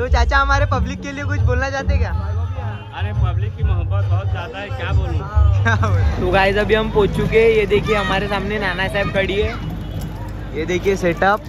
तो चाचा हमारे पब्लिक के लिए कुछ बोलना चाहते क्या? अरे पब्लिक की मोहब्बत बहुत ज़्यादा है क्या बोलूँ? तो गाइस अभी हम पहुँच चुके हैं। ये देखिए हमारे सामने नाना साहब खड़ी है। ये देखिए setup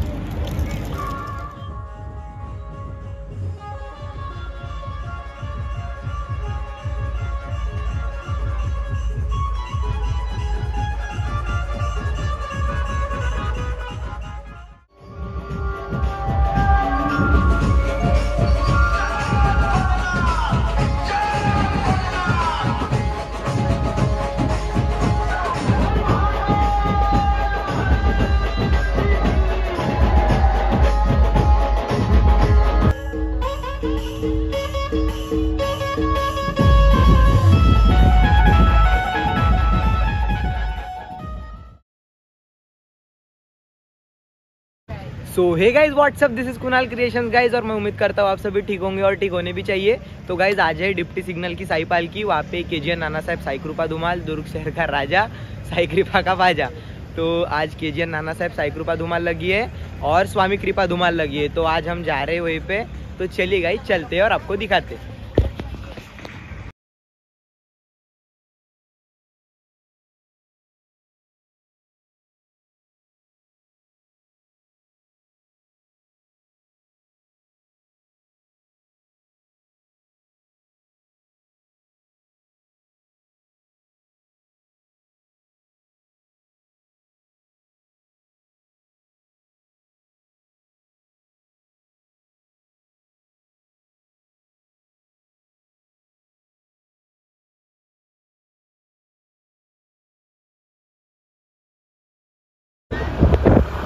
so hey guys what's up this is Kunal creation guys और मैं उम्मीद करता हूँ आप सभी ठीक होंगे और ठीक होने भी चाहिए। तो गाइज़ आज है डिप्टी सिग्नल की साईपाल पालकी वहाँ पे के जी नाना साहब, साई कृपा धुमाल, दुर्ग शहर का राजा, साई कृपा का बाजा। तो आज के जी नाना साहब, साई कृपा धुमाल लगी है और स्वामी कृपा धुमाल लगी है। तो आज हम जा रहे हैं वहीं पे। तो चलिए गाइज़ चलते और आपको दिखाते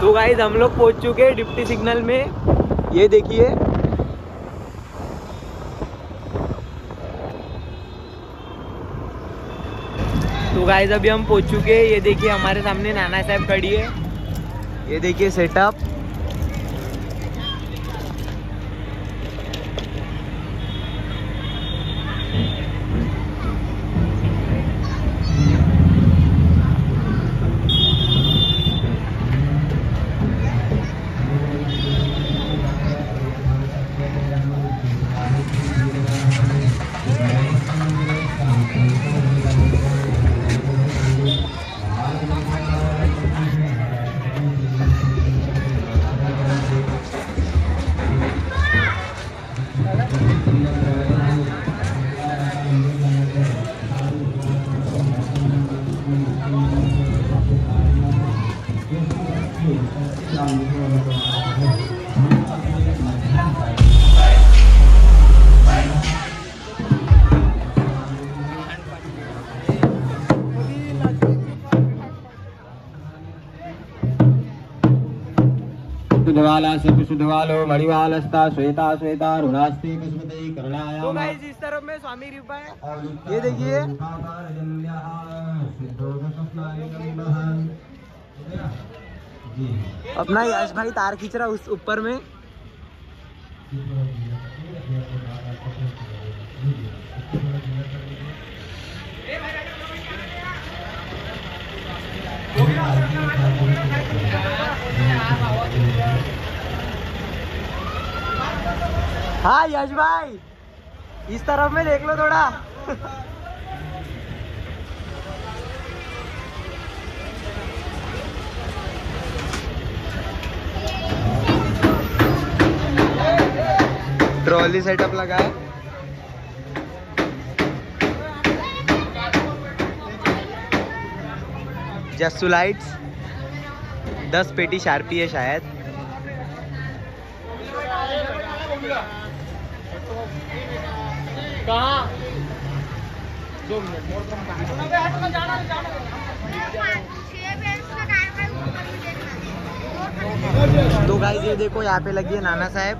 तो गाइज़ हम लोग पहुँच चुके हैं डिप्टी सिग्नल में। ये देखिए। तो गाइज़ अभी हम पहुँच चुके हैं। ये देखिए, हमारे सामने नाना साहब खड़ी है। ये देखिए सेटअप शुद्धवालास्य शुद्धवालो मणिवालस्ता श्वेता श्वेता रुणास्ति तो इस तरफ़ में स्वामी कृपा है। ये देखिए। अपना यश भाई तार खींच रहा उस ऊपर में। हाँ यश भाई। इस तरफ़ में देख लो थोड़ा। ट्रॉली सेटअप लगा है जस्सू लाइट्स। दस पेटी शार्पी है शायद। तो गाइस ये देखो, यहाँ पे लगी है नाना साहब।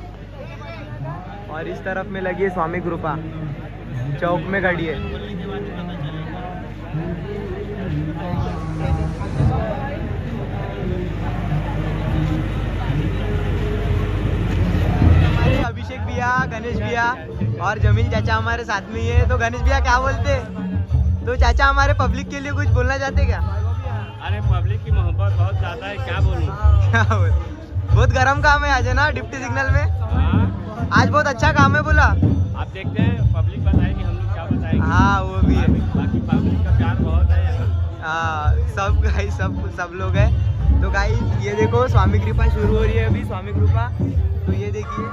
और इस तरफ़ में लगी है स्वामी कृपा। चौक में खड़ी है। अभिषेक भैया, गणेश भैया और जमील चाचा हमारे साथ में ही है। तो गणेश भैया क्या बोलते? तो चाचा हमारे पब्लिक के लिए कुछ बोलना चाहते क्या? अरे पब्लिक की मोहब्बत बहुत ज़्यादा है क्या बोलूँ? क्या बोल बहुत गर्म काम है आज है ना डिप्टी सिग्नल में? हाँ? आज बहुत अच्छा काम है बोला। आप देखते हैं पब्लिक बताएगी हम लोग क्या बताएँगे। हाँ वो भी है। बाकी पब्लिक का प्यार बहुत है हाँ सब गाई सब सब लोग हैं। तो गाइस ये देखो स्वामी कृपा शुरू हो रही है अभी स्वामी कृपा। तो ये देखिए।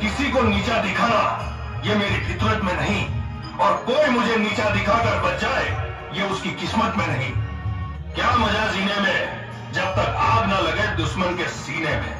किसी को नीचा दिखाना, ये मेरी फितरत में नहीं। और कोई मुझे नीचा दिखाकर बच जाए, ये उसकी किस्मत में नहीं। क्या मज़ा जीने में, जब तक आग ना लगे दुश्मन के सीने में।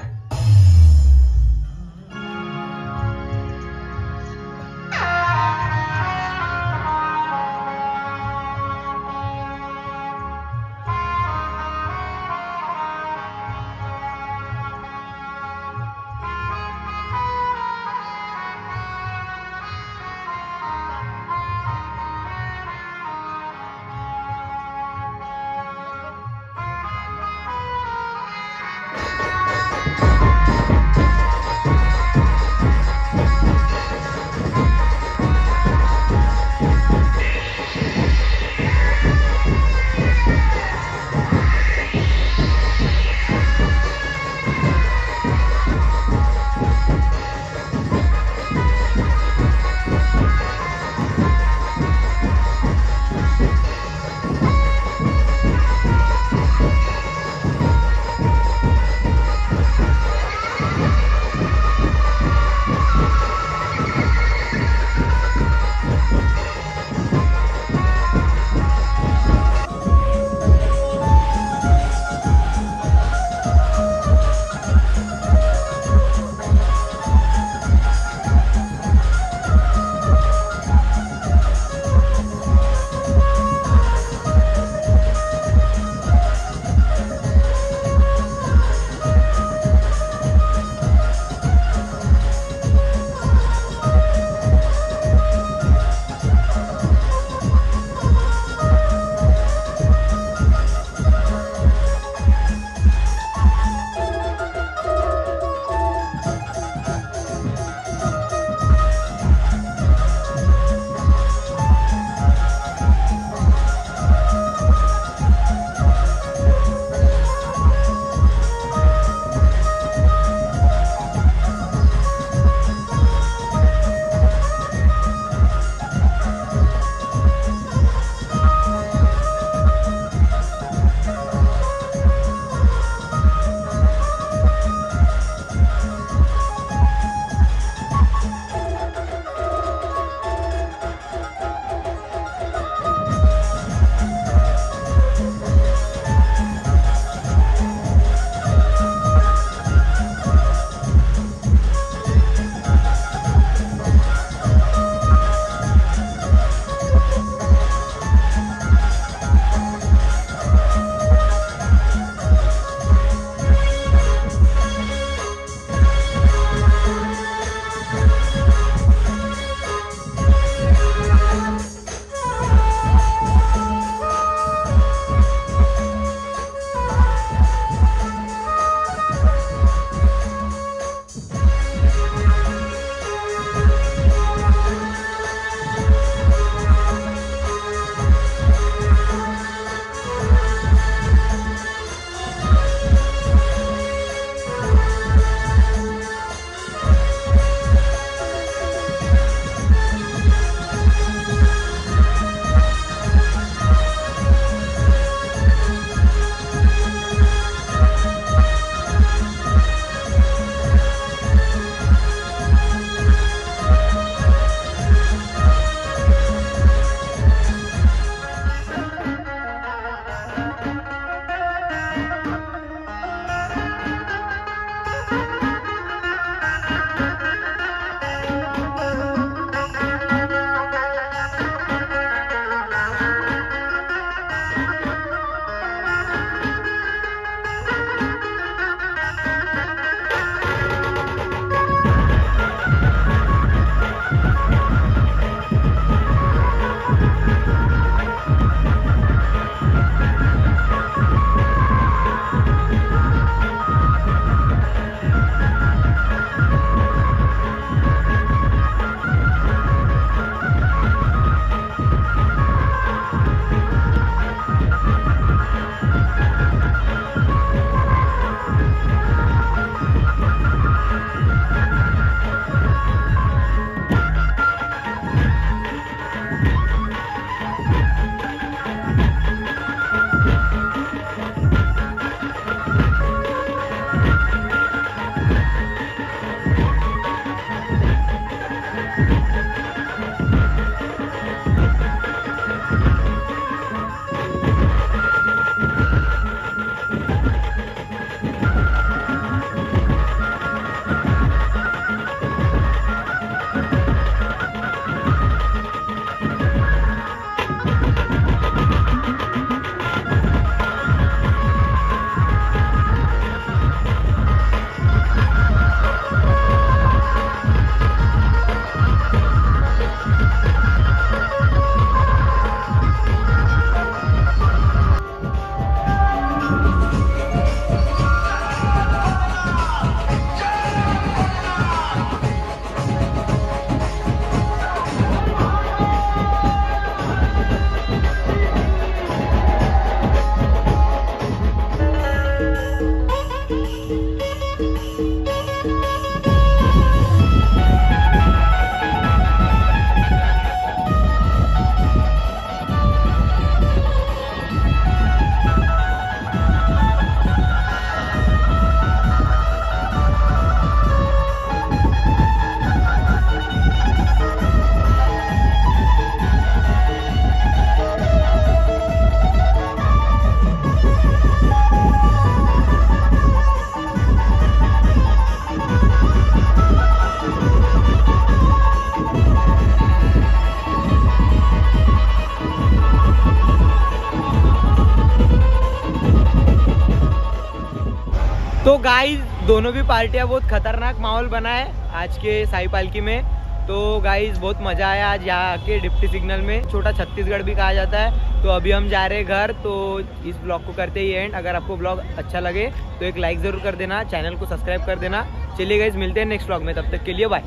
दोनों भी पार्टियाँ बहुत खतरनाक माहौल बना है आज के साई पालकी में। तो गाइज़ बहुत मज़ा आया आज यहाँ के डिप्टी सिग्नल में। छोटा छत्तीसगढ़ भी कहा जाता है। तो अभी हम जा रहे हैं घर तो इस ब्लॉग को करते ही एंड अगर आपको ब्लॉग अच्छा लगे तो एक लाइक ज़रूर कर देना चैनल को सब्सक्राइब कर देना। चलिए गाइज़ मिलते हैं नेक्स्ट ब्लॉग में। तब तक के लिए बाय